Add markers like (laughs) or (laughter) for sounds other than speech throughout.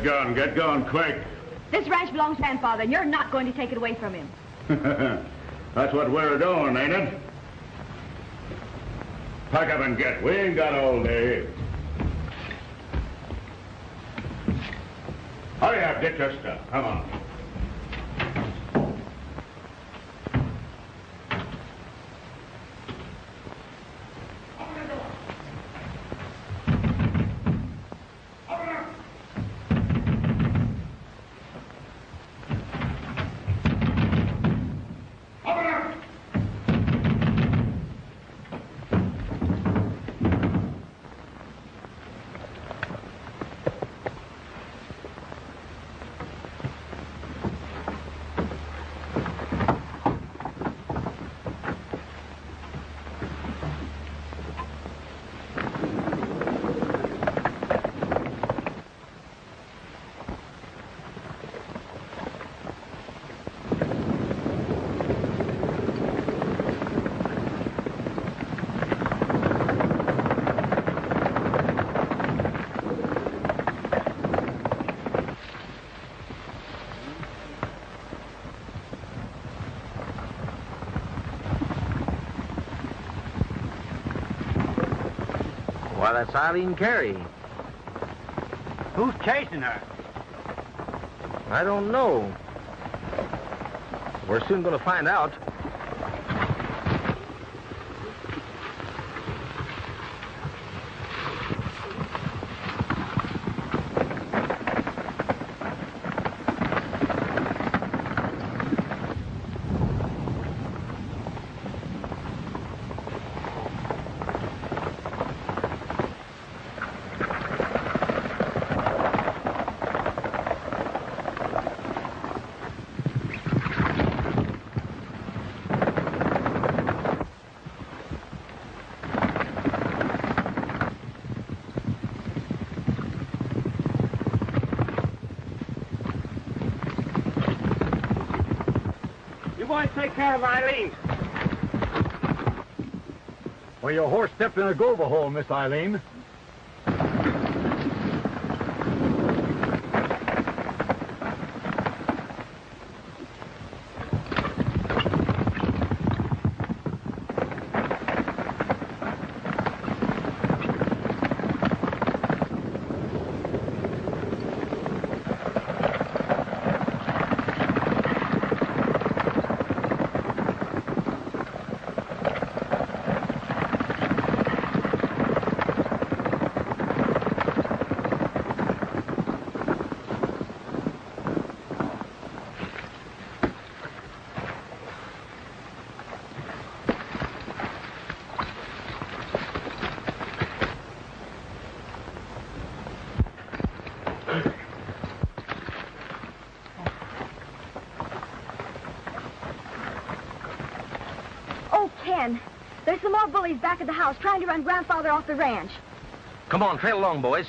Get going, get going, quick. This ranch belongs to grandfather, and you're not going to take it away from him. (laughs) That's what we're doing, ain't it? Pack up and get. We ain't got all day. Hurry up, get your stuff. Come on. Why, that's Eileen Carey. Who's chasing her? I don't know. We're soon going to find out. You boys take care of Eileen. Well, your horse stepped in a gopher hole, Miss Eileen. Oh, Ken, there's some more bullies back at the house trying to run grandfather off the ranch. Come on, trail along, boys.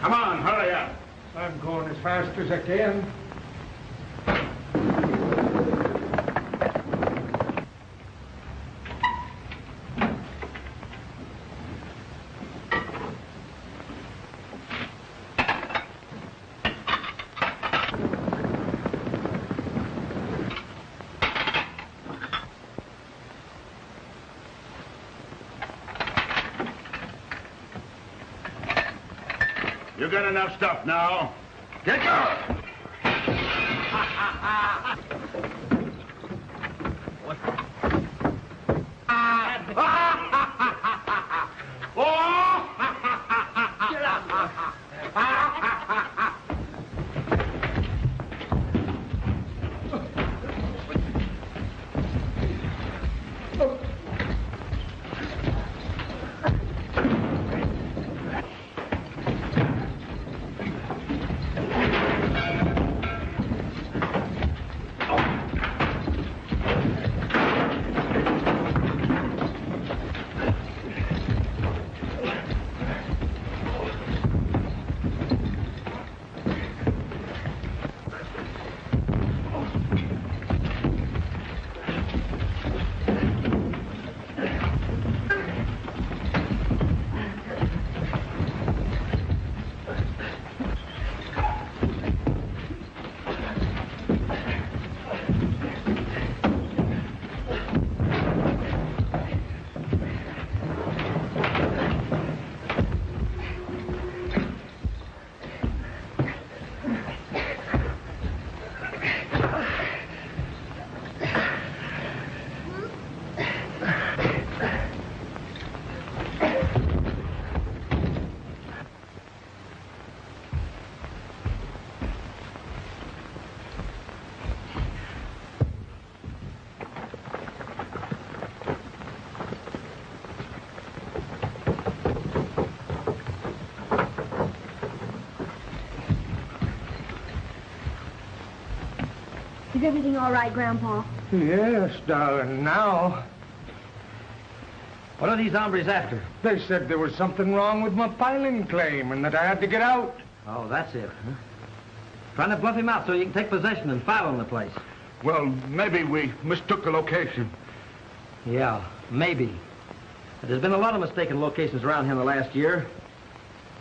Come on, hurry up. I'm going as fast as I can. You got enough stuff now. Get going. (laughs) Is everything all right, Grandpa? Yes, darling, now. What are these hombres after? They said there was something wrong with my piling claim and that I had to get out. Oh, that's it, huh? Trying to bluff him out so you can take possession and file on the place. Well, maybe we mistook the location. Yeah, maybe. But there's been a lot of mistaken locations around here in the last year.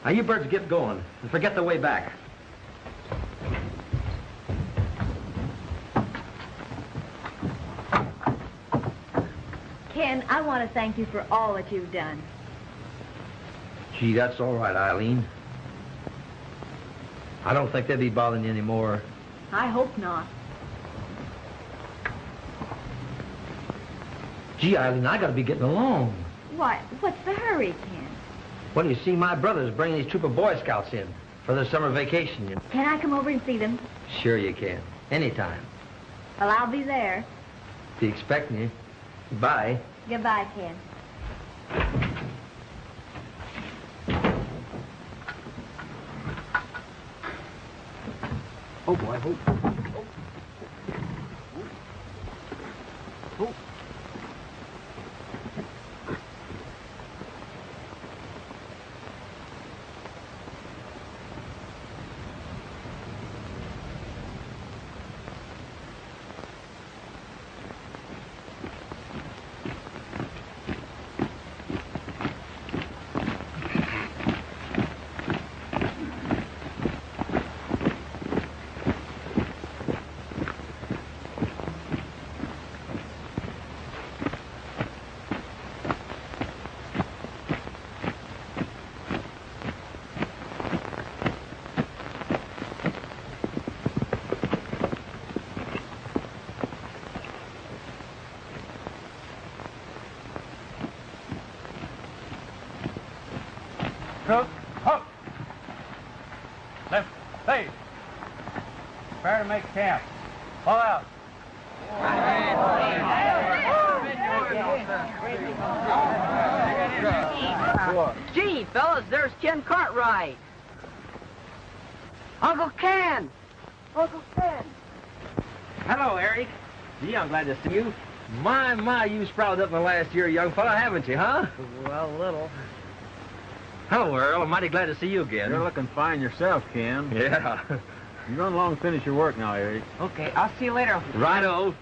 Now, you birds get going and forget the way back. I want to thank you for all that you've done. Gee, that's all right, Eileen. I don't think they'll be bothering you anymore. I hope not. Gee, Eileen, I gotta be getting along. Why, what's the hurry, Ken? Well, you see, my brother's bringing these troop of Boy Scouts in for their summer vacation. You know. Can I come over and see them? Sure you can. Anytime. Well, I'll be there. Be expecting you. Bye. Goodbye, Ken. Oh, boy. Oh. Cook, hook. Left, hey. Prepare to make camp. Pull out. Gee, fellas, there's Ken Cartwright. Uncle Ken. Uncle Ken. Hello, Eric. Gee, I'm glad to see you. My, my, you sprouted up in the last year, young fella, haven't you, huh? Well, a little. Hello, Earl. I'm mighty glad to see you again. You're looking fine yourself, Ken. Yeah. (laughs) You run along and finish your work now, Eric. Okay, I'll see you later. Righto.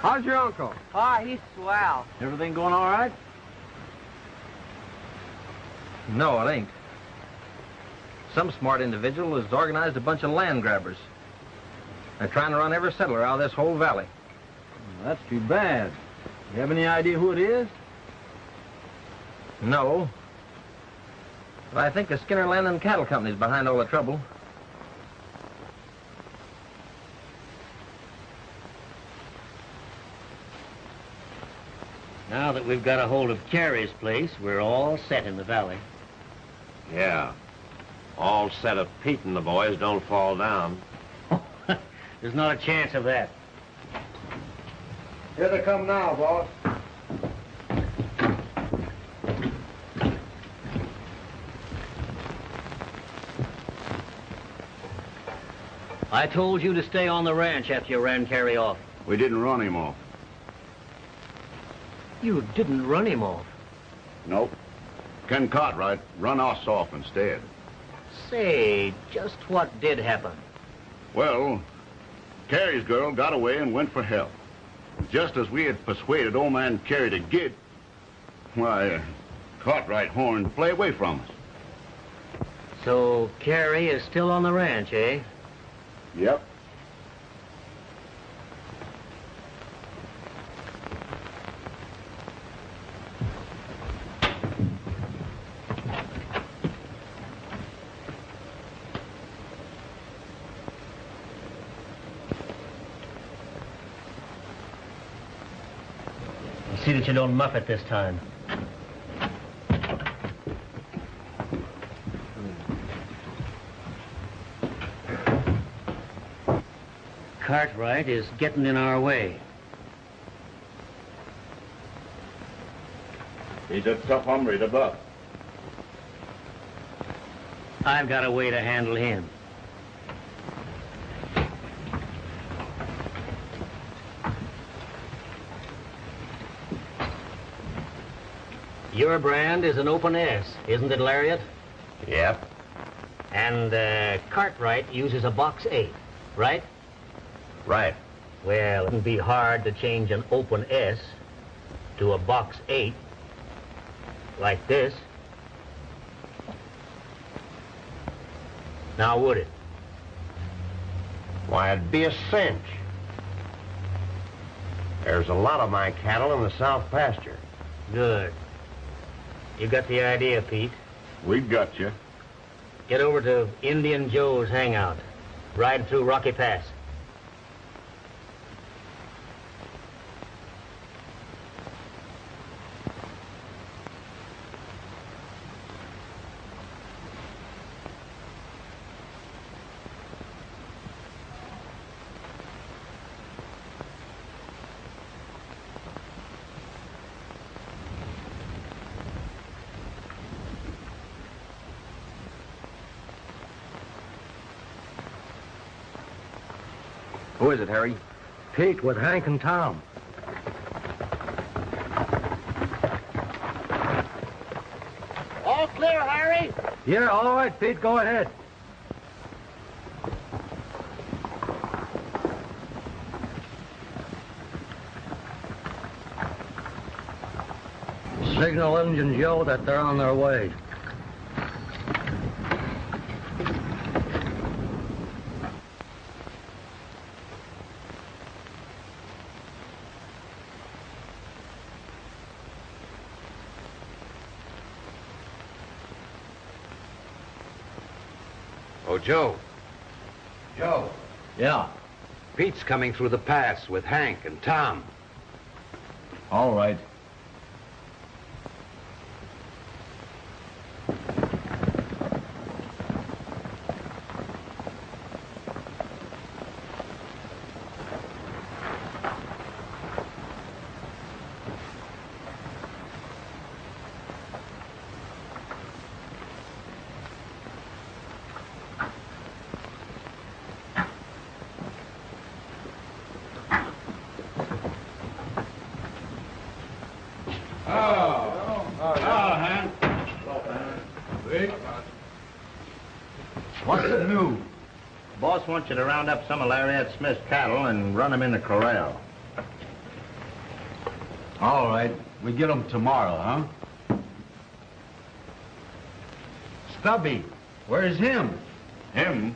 How's your uncle? Ah, he's swell. Everything going all right? No, it ain't. Some smart individual has organized a bunch of land grabbers. They're trying to run every settler out of this whole valley. That's too bad. You have any idea who it is? No. But I think the Skinner Land and Cattle Company's behind all the trouble. Now that we've got a hold of Carey's place, we're all set in the valley. Yeah. All set if Pete and the boys don't fall down. (laughs) There's not a chance of that. Here they come now, boss. I told you to stay on the ranch after you ran Carey off. We didn't run him off. You didn't run him off. Nope. Ken Cartwright run us off instead. Say, just what did happen? Well, Carey's girl got away and went for help. Just as we had persuaded old man Carey to get, why, uh, Cartwright horned play away from us. So Carey is still on the ranch, eh? Yep. See that you don't muff it this time. Cartwright is getting in our way. He's a tough hombre to buck. I've got a way to handle him. Your brand is an open S, isn't it, Lariat? Yep. And uh, Cartwright uses a box 8, right? Right. Well, it would be hard to change an open S to a box 8 like this. Now, would it? Why, it'd be a cinch. There's a lot of my cattle in the south pasture. Good. You got the idea, Pete. We've got you. Get over to Indian Joe's hangout. Ride through Rocky Pass. Who is it, Harry? Pete with Hank and Tom. All clear, Harry? Yeah, all right, Pete, go ahead. Signal engines, Joe that they're on their way. Joe. Joe. Yeah. Pete's coming through the pass with Hank and Tom. All right. What's new? Boss wants you to round up some of Lariat Smith's cattle and run them in the corral. All right. We get them tomorrow, huh? Stubby, where's him? Him?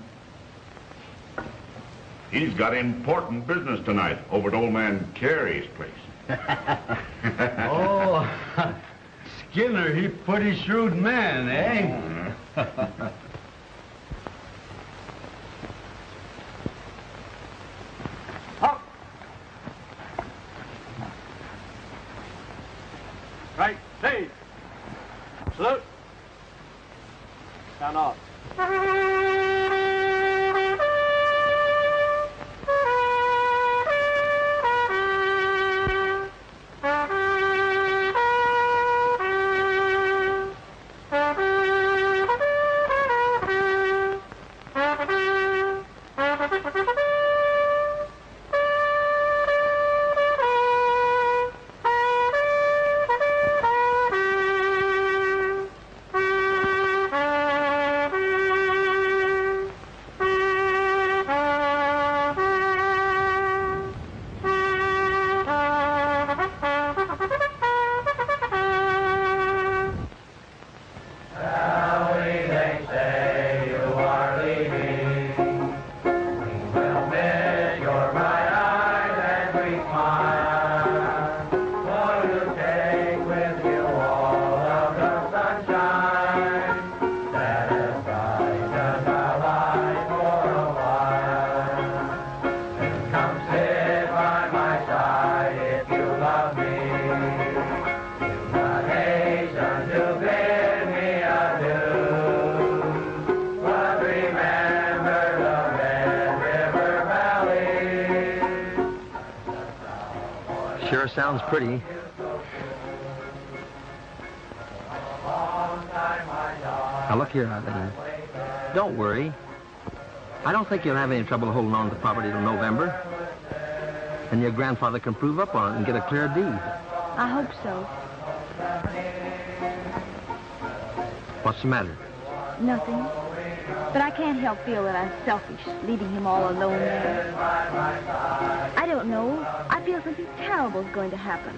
He's got important business tonight over at old man Carey's place. (laughs) (laughs) oh, (laughs) Skinner, he pretty shrewd man, eh? Think you'll have any trouble holding on to the property till November. And your grandfather can prove up on it and get a clear deed. I hope so. What's the matter? Nothing. But I can't help feel that I'm selfish, leaving him all alone there. I don't know. I feel something terrible is going to happen.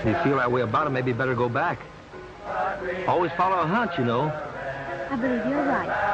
If you feel that way about it, maybe better go back. Always follow a hunch, you know. I believe you're right.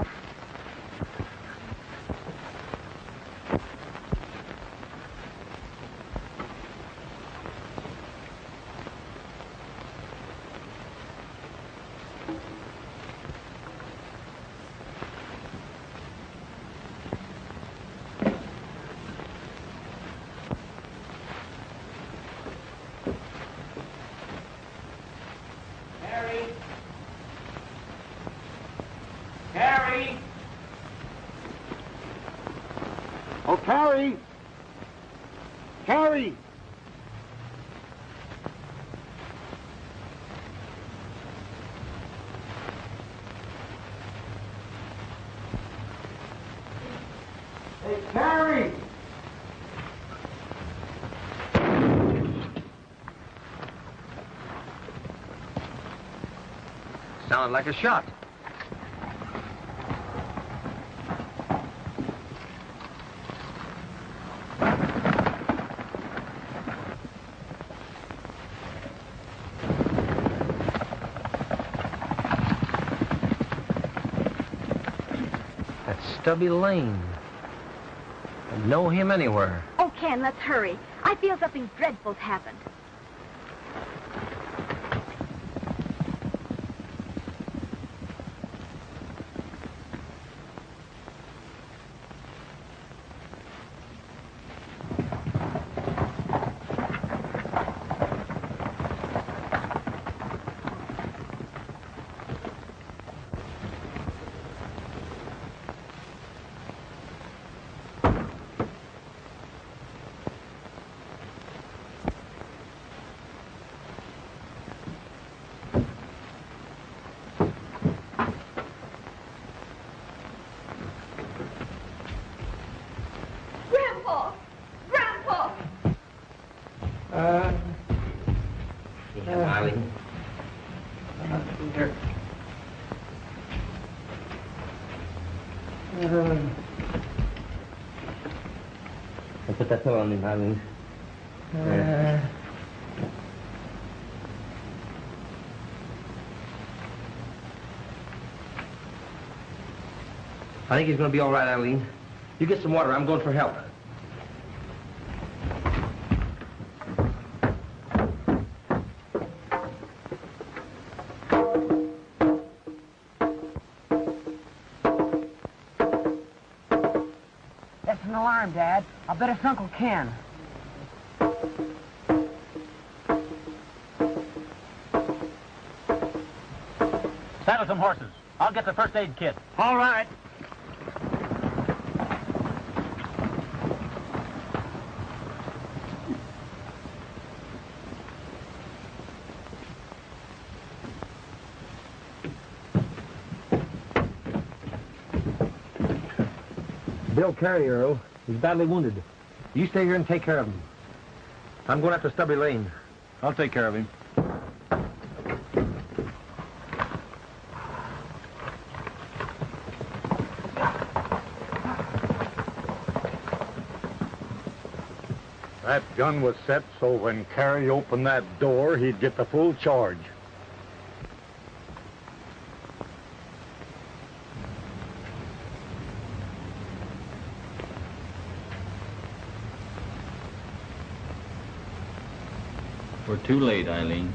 Harry! Harry! Oh, Carey! Carey! Hey, Carey! Sounded like a shot. Stubby Lane. I know him anywhere. Oh, Ken, let's hurry. I feel something dreadful's happened. Grandpa! Grandpa! Uh, See him, Eileen? uh, Put that pillow on him, Eileen. uh, I think he's going to be all right, Eileen. You get some water. I'm going for help. Bet it's Uncle Ken. Saddle some horses. I'll get the first aid kit. All right. Bill Carey, Earl. He's badly wounded. You stay here and take care of him. I'm going after Stubby Lane. I'll take care of him. That gun was set so when Carey opened that door, he'd get the full charge. Too late, Eileen.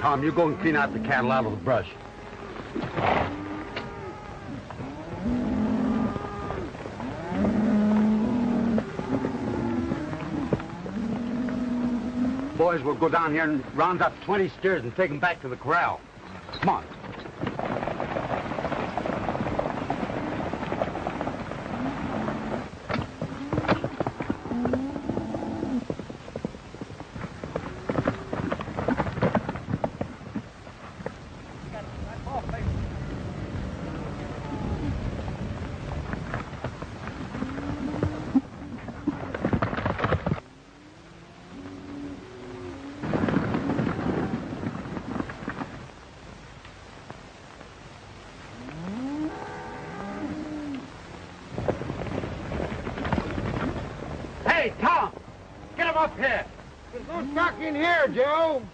Tom, you go and clean out the cattle out of the brush. Go down here and round up 20 steers and take them back to the corral. Come on. Hey, Tom! Get him up here! There's no stock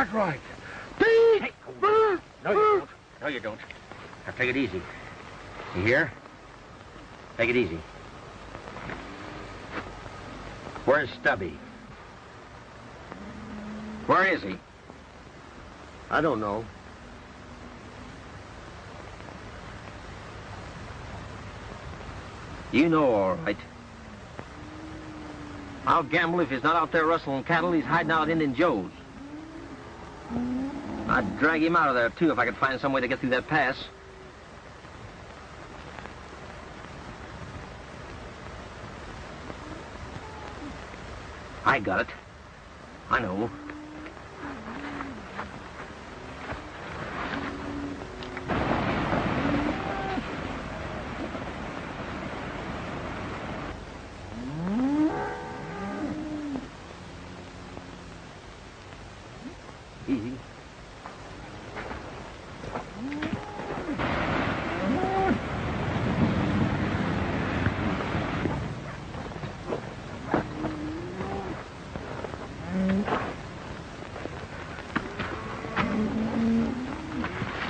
in right. Joe. Cartwright! Hey, no, you don't. No, you don't. Now, take it easy. You hear? Take it easy. Where's Stubby? Where is he? I don't know. You know all right. I'll gamble if he's not out there rustling cattle, he's hiding out in Indian Joe's. I'd drag him out of there, too, if I could find some way to get through that pass. I got it. I know. Easy.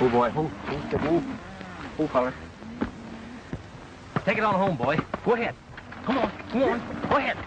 Oh, boy. Oh, oh, oh, oh, feller. Take it on home, boy. Go ahead. Come on, come on. Go ahead.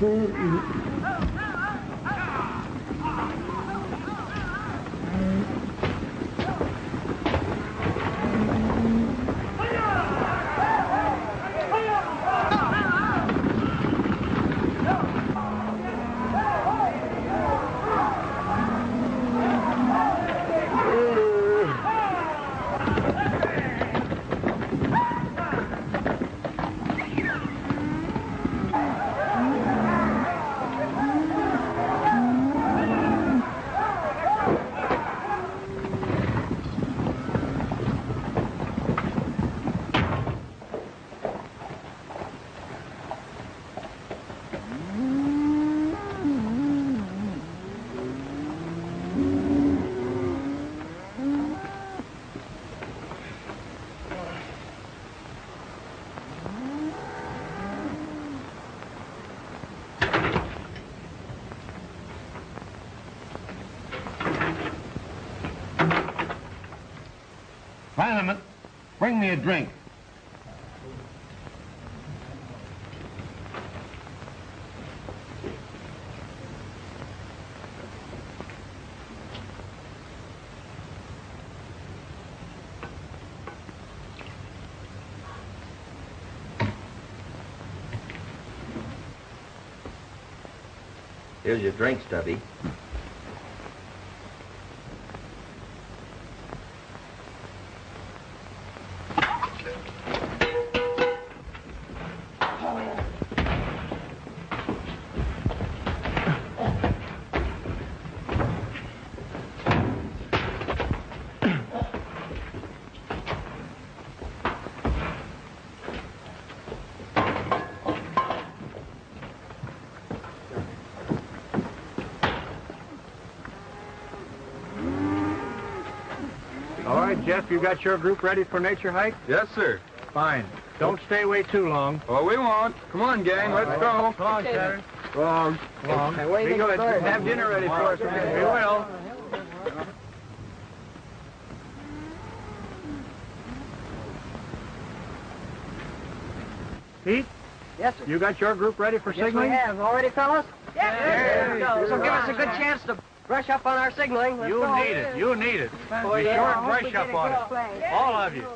嗯う。Fineman, bring me a drink. Here's your drink, Stubby. Jeff, you got your group ready for nature hike? Yes, sir. Fine. Don't stay away too long. Oh, we won't. Come on, gang. Let's go. Come on, Terry. Go on. Come on. Hey, what Be good. of? Have dinner ready for us. We will. Pete, Yes, sir. you got your group ready for signaling? Yes, we signaling? have. All ready, fellas? There you go. This will give us a good chance to brush up on our signaling. Let's You go. need it. You need it. Be yeah. sure and brush up on it. play. All of you.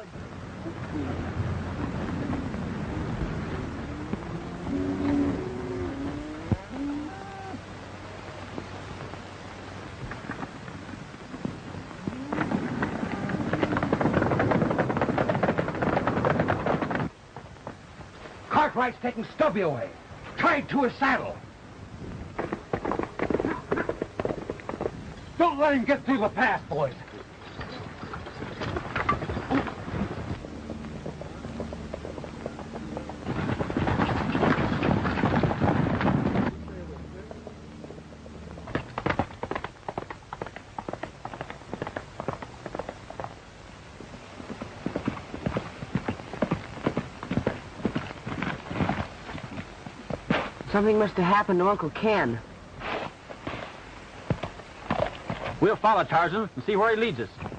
Cartwright's taking Stubby away, tied to his saddle. Let him get through the pass, boys. Something must have happened to Uncle Ken. We'll follow Tarzan and see where he leads us.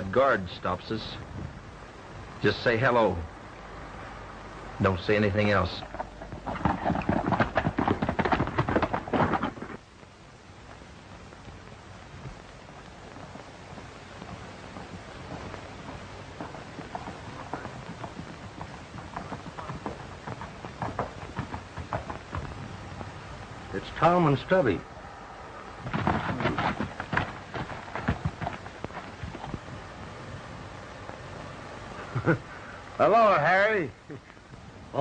That guard stops us. Just say hello. Don't say anything else. It's Tom and Stubby. Hello, Harry.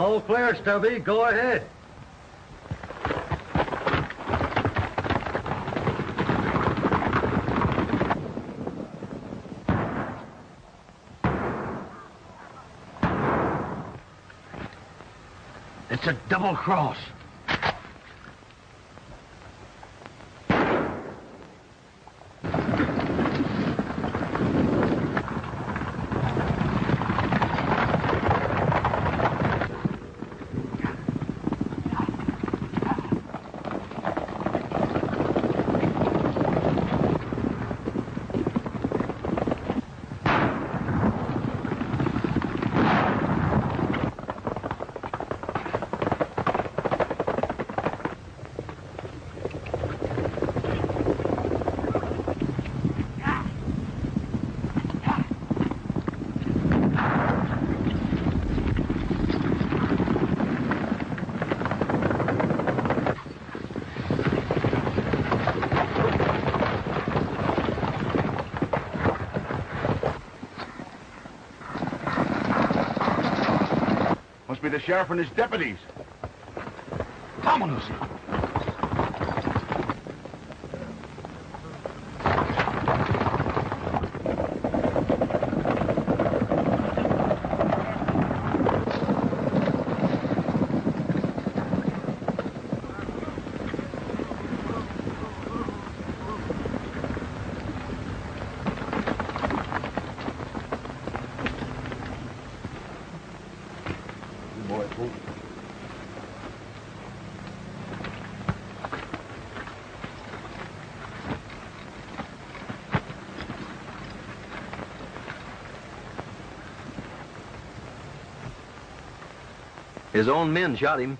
All clear, Stubby. Go ahead. It's a double cross. Be the sheriff and his deputies. Come on, Vámonos. boy. His own men shot him.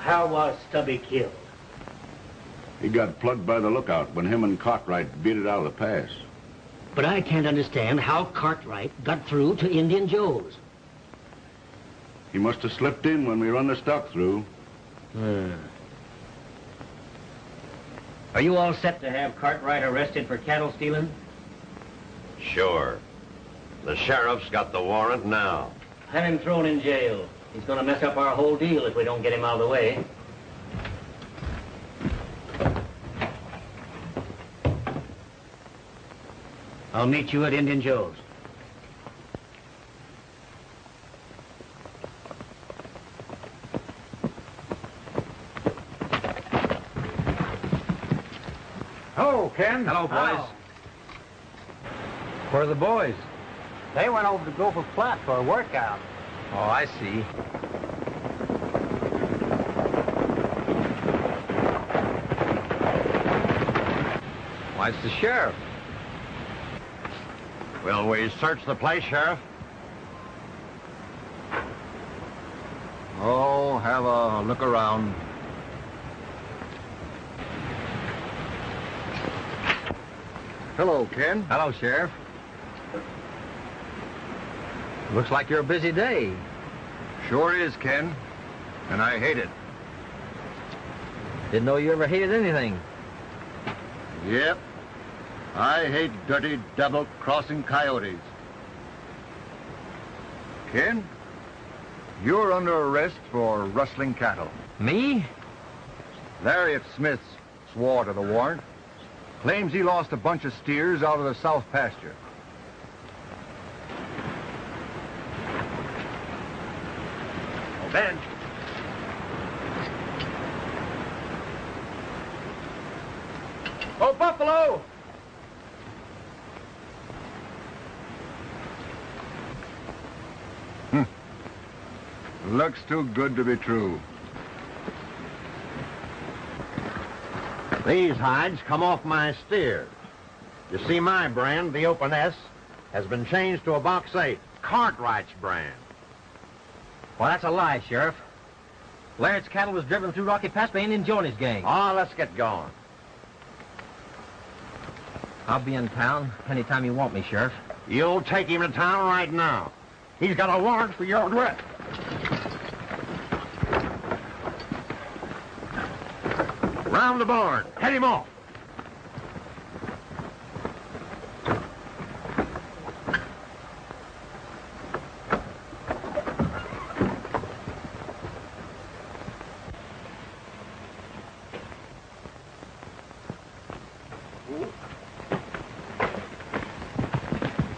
How was Stubby killed? He got plugged by the lookout when him and Cartwright beat it out of the pass. But I can't understand how Cartwright got through to Indian Joe's. He must have slipped in when we run the stock through. Hmm. Are you all set to have Cartwright arrested for cattle stealing? Sure. The sheriff's got the warrant now. Have him thrown in jail. He's going to mess up our whole deal if we don't get him out of the way. I'll meet you at Indian Joe's. Hello, Ken. Hello, boys. Where are the boys? They went over to Gopher Flat for a workout. Oh, I see. Why, it's the sheriff. Will we search the place, Sheriff? Oh, have a look around. Hello, Ken. Hello, Sheriff. Looks like you're a busy day. Sure is, Ken. And I hate it. Didn't know you ever hated anything. Yep. I hate dirty, double-crossing coyotes. Ken, you're under arrest for rustling cattle. Me? Lariat Smith swore to the warrant. Claims he lost a bunch of steers out of the south pasture. Oh, ben. Oh, Buffalo! Hmm. Looks too good to be true. These hides come off my steers. You see, my brand, the Open S, has been changed to a Box 8, Cartwright's brand. Well, that's a lie, Sheriff. Laird's cattle was driven through Rocky Pass by Indian Johnny's gang. Oh, let's get going. I'll be in town anytime you want me, Sheriff. You'll take him to town right now. He's got a warrant for your arrest. Round the barn. Head him off.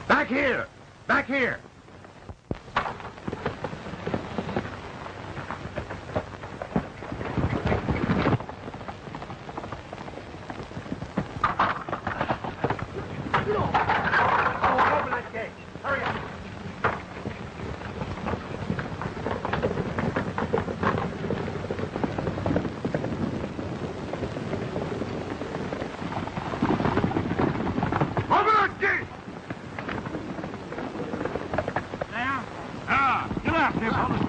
Back here. Back here. Open that gate. Hurry up. Open that gate! Now? Ah, get out there, fellas.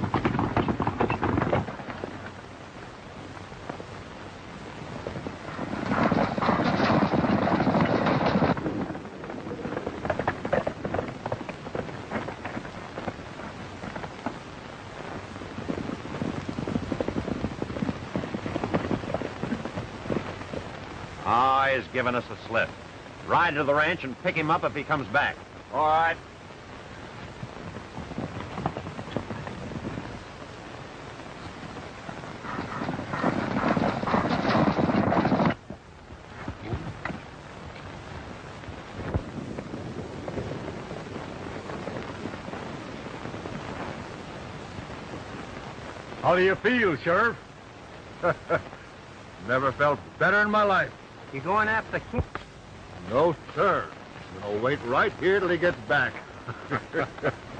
He's given us a slip. Ride to the ranch and pick him up if he comes back. All right. How do you feel, Sheriff? (laughs) Never felt better in my life. You going after King? No, sir. Gonna wait right here till he gets back. (laughs)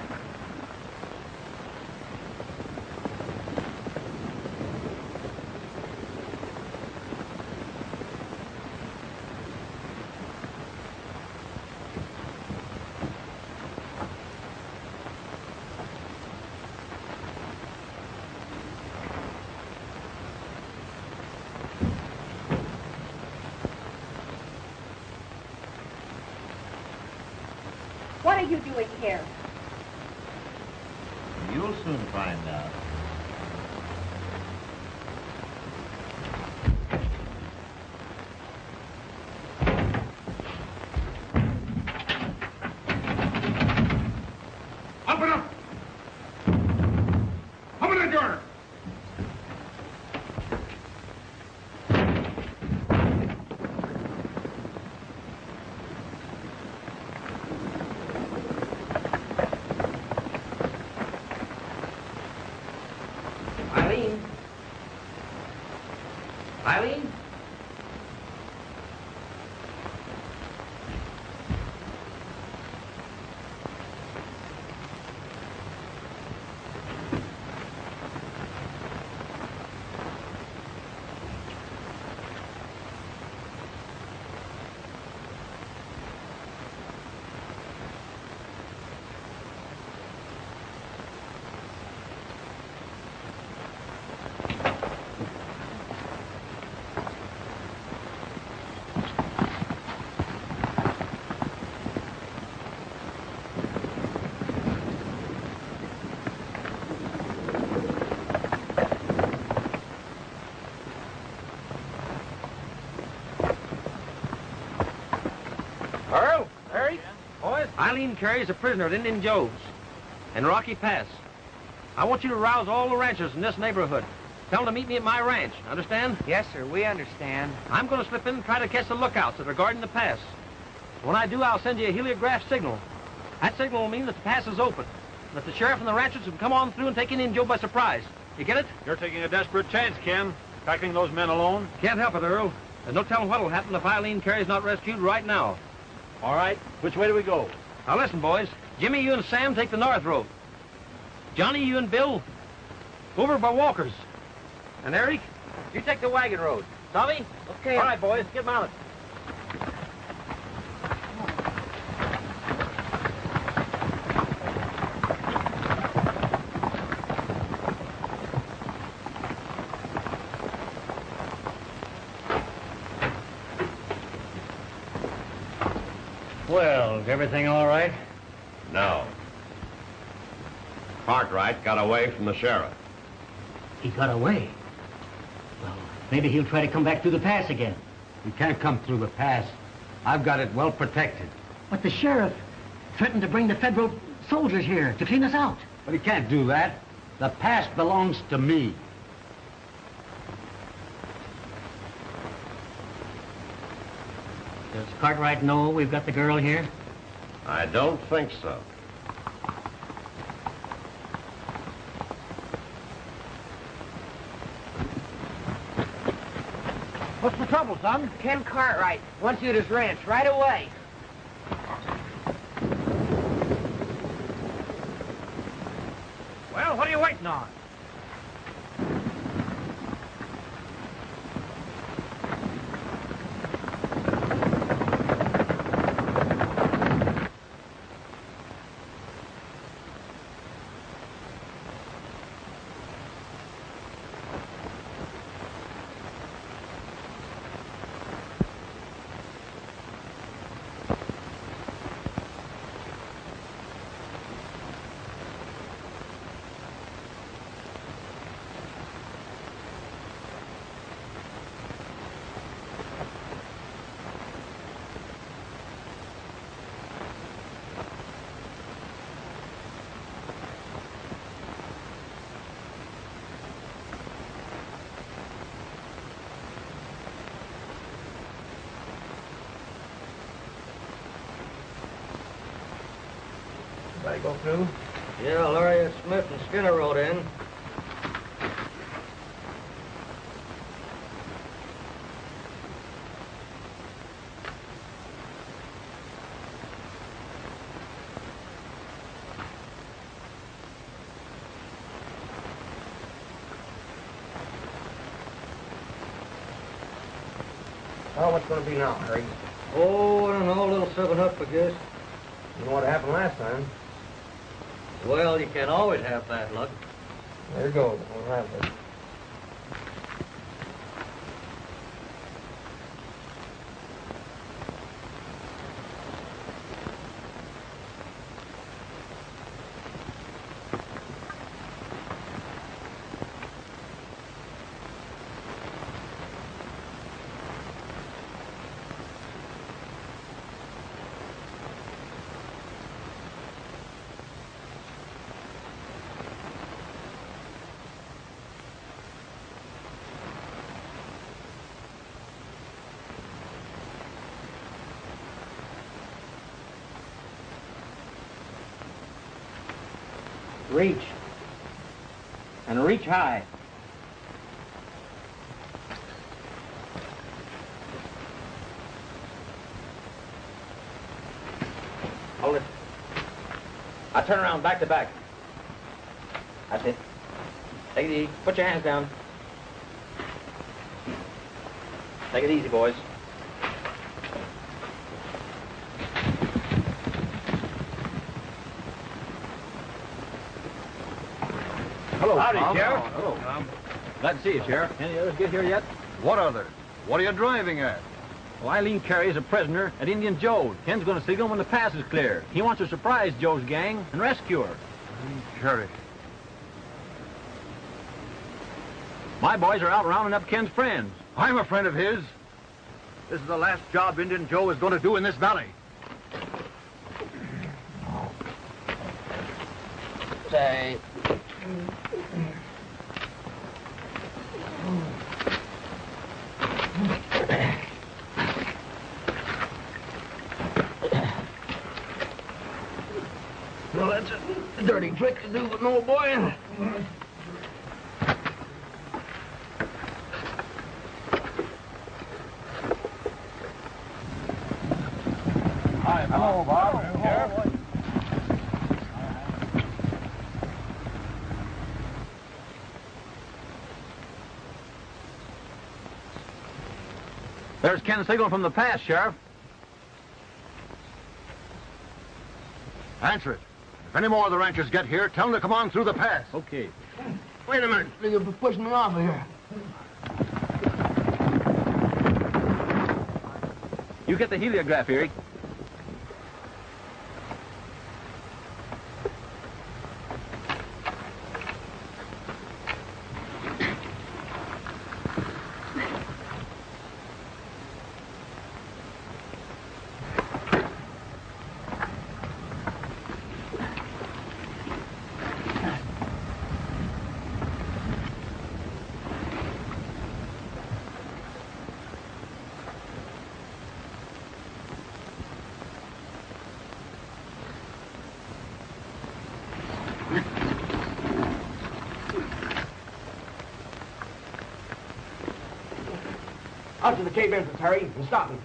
Boys? Eileen Carey's a prisoner at Indian Joe's in Rocky Pass. I want you to rouse all the ranchers in this neighborhood. Tell them to meet me at my ranch. Understand? Yes, sir. We understand. I'm going to slip in and try to catch the lookouts that are guarding the pass. When I do, I'll send you a heliograph signal. That signal will mean that the pass is open. That the sheriff and the ranchers can come on through and take Indian Joe by surprise. You get it? You're taking a desperate chance, Ken. Tackling those men alone. Can't help it, Earl. There's no telling what'll happen if Eileen Carey's not rescued right now. All right. Which way do we go? Now listen, boys. Jimmy, you and Sam take the north road. Johnny, you and Bill over by Walker's. And Eric, you take the wagon road. Tommy? Okay. All right, boys, get mounted. Well, is everything all right? No. Cartwright got away from the sheriff. He got away. Well, maybe he'll try to come back through the pass again. He can't come through the pass. I've got it well protected. But the sheriff threatened to bring the federal soldiers here to clean us out. But he can't do that. The pass belongs to me. Does Cartwright know we've got the girl here? I don't think so. What's the trouble, son? Ken Cartwright wants you at his ranch right away. Well, what are you waiting on? go through? Yeah, Lariat Smith and Skinner rode in. Well, what's going to be now, Harry? Oh, I don't know, a little seven up, I guess. You know what happened last time? Well, you can't always have bad luck. There goes. We'll have. Reach. And reach high. Hold it. I turn around back to back. That's it. Take it easy. Put your hands down. Take it easy, boys. Howdy, Tom. Sheriff. Hello, Tom. Glad to see you, Sheriff. Any others get here yet? What others? What are you driving at? Well, Eileen Carey is a prisoner at Indian Joe's. Ken's going to signal when the pass is clear. He wants to surprise Joe's gang and rescue her. Carey. My boys are out rounding up Ken's friends. I'm a friend of his. This is the last job Indian Joe is going to do in this valley. Say. Dirty trick do with no boy. Hi, hello, Bob. Sheriff. There's Ken signaling from the pass, Sheriff. Answer it. If any more of the ranchers get here, tell them to come on through the pass. Okay. Wait a minute. You're pushing me off of here. You get the heliograph, Erie. Out to the cave entrance, Harry, and stop him.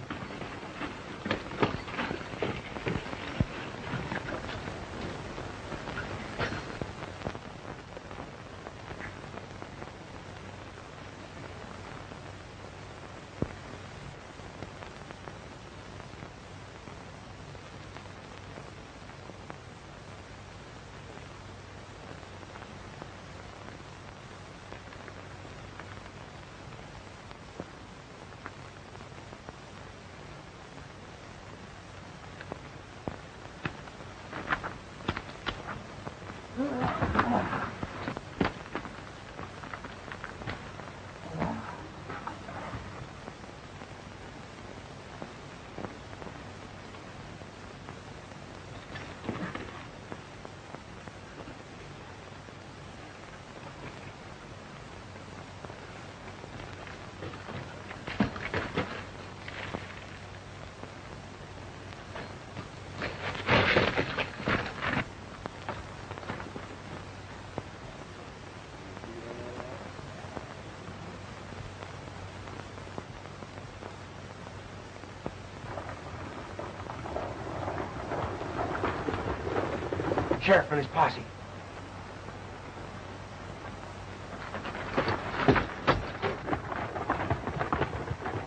Sheriff and his posse.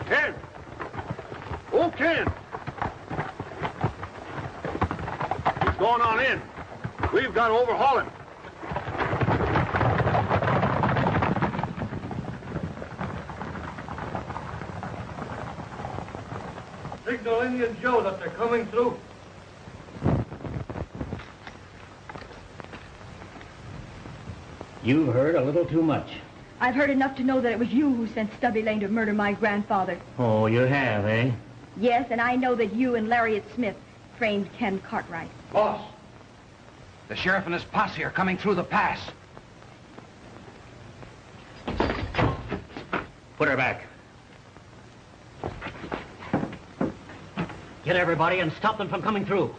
Ken! Oh, Ken! He's going on in. We've got to overhaul him. Signal Indian Joe that they're coming through. You've heard a little too much. I've heard enough to know that it was you who sent Stubby Lane to murder my grandfather. Oh, you have, eh? Yes, and I know that you and Lariat Smith framed Ken Cartwright. Boss, the sheriff and his posse are coming through the pass. Put her back. Get everybody and stop them from coming through.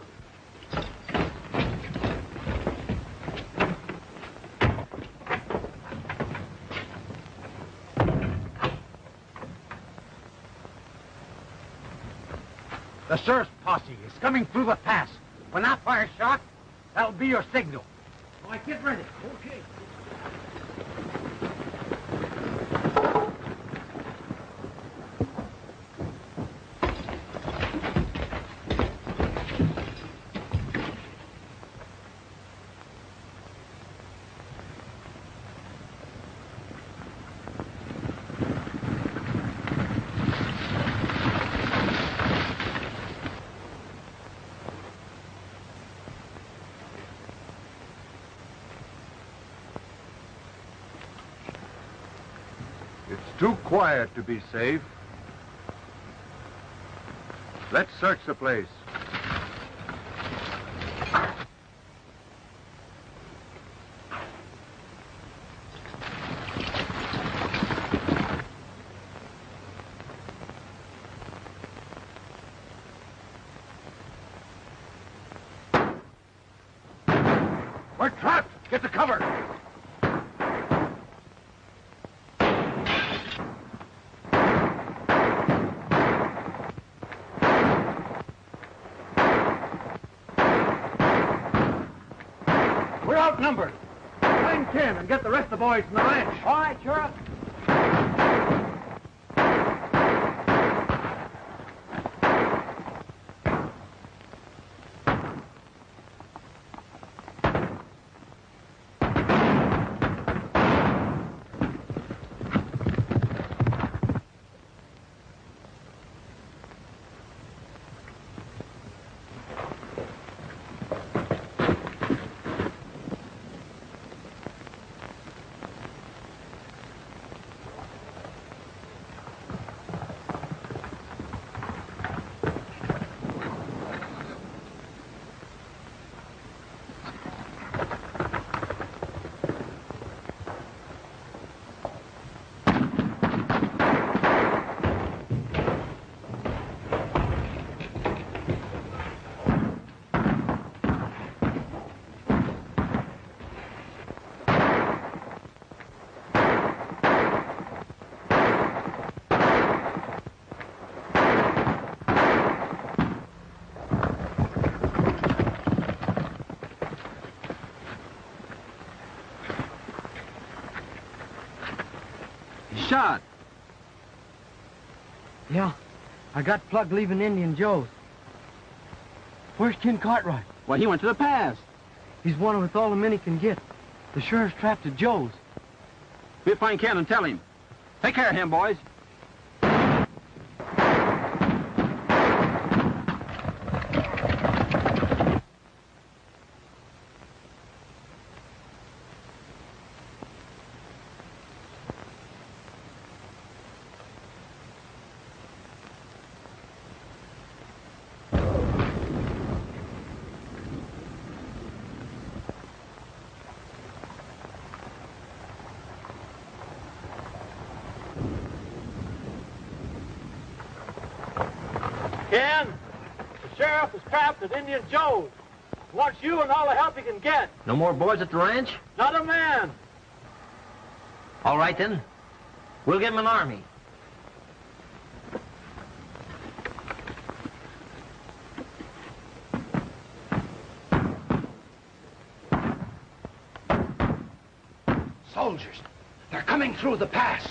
Sheriff's posse is coming through the pass. When I fire a shot, that'll be your signal. All right, get ready. Okay. It's too quiet to be safe. Let's search the place. We're trapped. Get to cover. We're outnumbered. Find Ken and get the rest of the boys from the ranch. All right, Sheriff. He's shot. Yeah, I got plugged leaving Indian Joe's. Where's Ken Cartwright? Well, he went to the pass. He's wanted with all the men he can get. The sheriff's trapped at Joe's. We'll find Ken and tell him. Take care of him, boys. Ken, the sheriff at Indian Joe's. Wants you and all the help he can get. No more boys at the ranch? Not a man. All right, then. We'll give him an army. Soldiers. They're coming through the pass.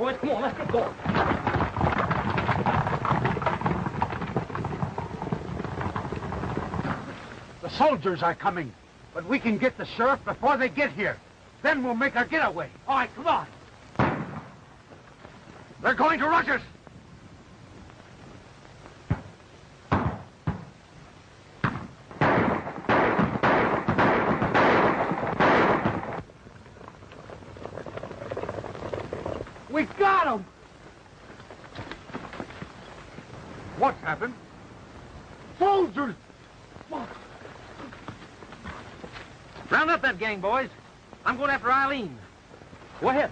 Boys. Come on, let's get going. The soldiers are coming, but we can get the sheriff before they get here. Then we'll make our getaway. All right, come on. They're going to rush us. We got them. What's happened? Soldiers! Round up that gang, boys. I'm going after Eileen. Go ahead.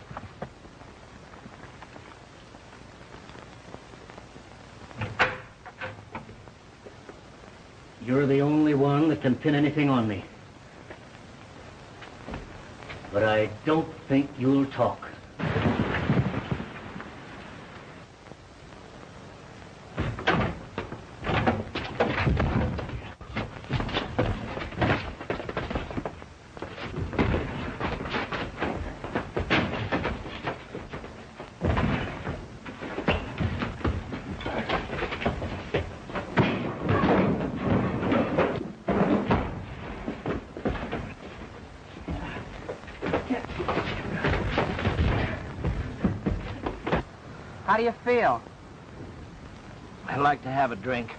You're the only one that can pin anything on me. But I don't think you'll talk. How do you feel? I'd like to have a drink.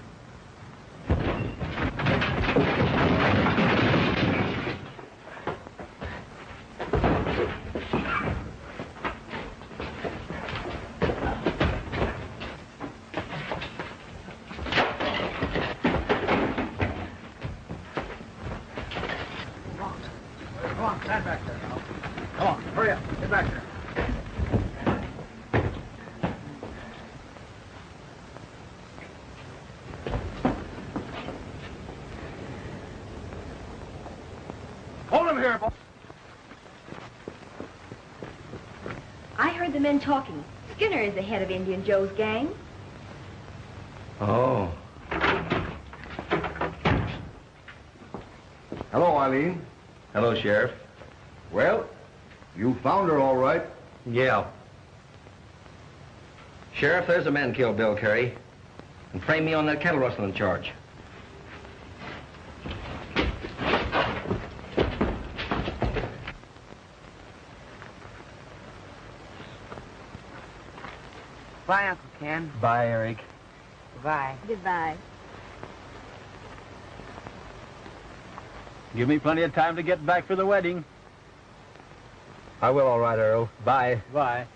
Come on, stand back there now. Come on, hurry up. Get back there. Hold him here, boy. I heard the men talking. Skinner is the head of Indian Joe's gang. Oh. Hello, Eileen. Hello, Sheriff. Well, you found her all right. Yeah. Sheriff, there's a man killed Bill Carey. And frame me on that cattle rustling charge. Bye, Uncle Ken. Bye, Eric. Bye. Goodbye. Give me plenty of time to get back for the wedding. I will, all right, Earl. Bye. Bye.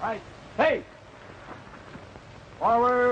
Right. Hey! Forward! March!